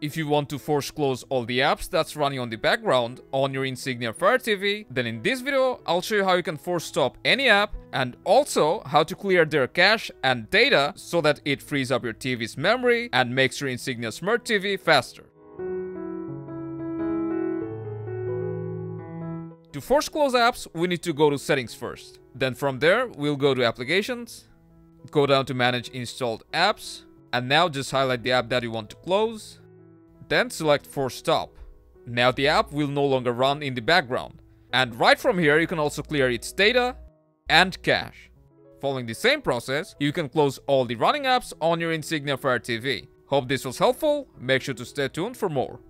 If you want to force close all the apps that's running on the background on your Insignia Fire TV, then in this video, I'll show you how you can force stop any app and also how to clear their cache and data so that it frees up your TV's memory and makes your Insignia Smart TV faster. To force close apps, we need to go to settings first. Then from there, we'll go to applications, go down to manage installed apps, and now just highlight the app that you want to close, then select force stop. Now the app will no longer run in the background. And right from here, you can also clear its data and cache. Following the same process, you can close all the running apps on your Insignia Fire TV. Hope this was helpful, make sure to stay tuned for more.